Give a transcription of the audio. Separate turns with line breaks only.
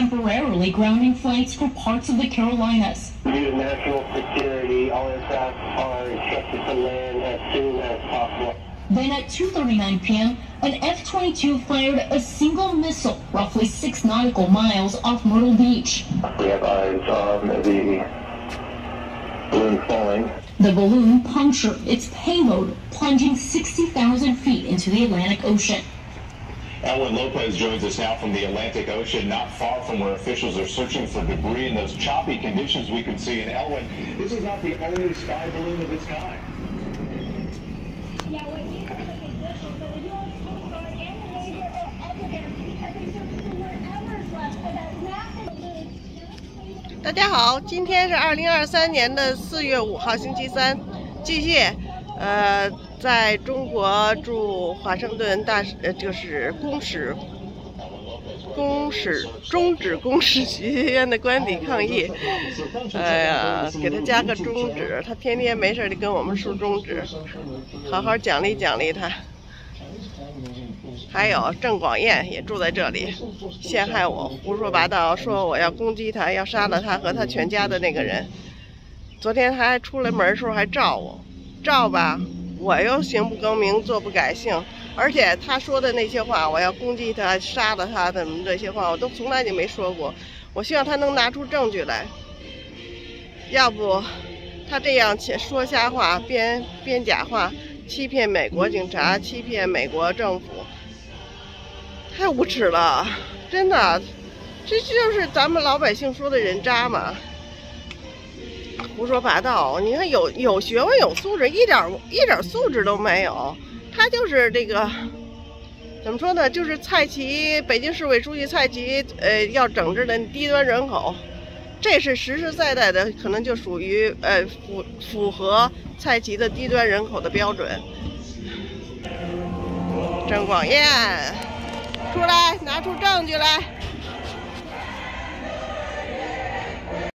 temporarily grounding flights for parts of the Carolinas.
Due to national security, all aircraft are instructed to land as soon as possible.
Then at 2.39 p.m., an F-22 fired a single missile roughly six nautical miles off Myrtle Beach.
We have eyes on the balloon falling.
The balloon punctured its payload, plunging 60,000 feet into the Atlantic Ocean.
Elwin Lopez joins us now from the Atlantic Ocean, not far from where officials are searching for debris in those choppy conditions we can see. And Elwin, this is not the only spy balloon of its kind.
Yeah, what you said was existing, but the U.S. Coast Guard and the Navy are evidence as they search for whatever's left of that massive balloon.
大家好，今天是二零二三年的四月五号，星期三，继续， 呃，在中国驻华盛顿大使，呃，就是公使，公使终止公使学院的官邸抗议。哎呀，给他加个终止，他天天没事就跟我们竖终止，好好奖励奖励他。还有郑广彦也住在这里，陷害我，胡说八道，说我要攻击他，要杀了他和他全家的那个人。昨天他还出来门的时候还照我，照吧，我又行不更名，坐不改姓，而且他说的那些话，我要攻击他，杀了他，怎么这些话，我都从来就没说过。我希望他能拿出证据来，要不他这样说瞎话、编编假话，欺骗美国警察，欺骗美国政府。太无耻了，真的，这就是咱们老百姓说的人渣嘛，胡说八道。你看有有学问有素质，一点一点素质都没有。他就是这个，怎么说呢？就是蔡奇，北京市委书记蔡奇，呃，要整治的低端人口，这是实实在在的，可能就属于呃符符合蔡奇的低端人口的标准。郑广彦。出来，拿出证据来！